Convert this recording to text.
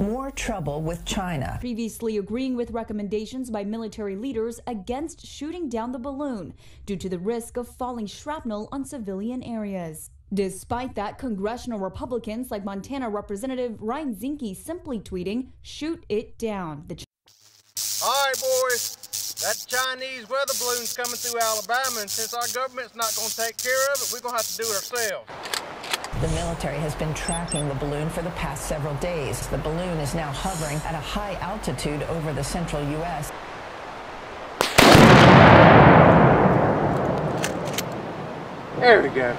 more trouble with China. Previously agreeing with recommendations by military leaders against shooting down the balloon due to the risk of falling shrapnel on civilian areas. Despite that, congressional Republicans like Montana Representative Ryan Zinke simply tweeting, shoot it down. The All right, boys. That Chinese weather balloon's coming through Alabama, and since our government's not going to take care of it, we're going to have to do it ourselves. The military has been tracking the balloon for the past several days. The balloon is now hovering at a high altitude over the central U.S. There we go.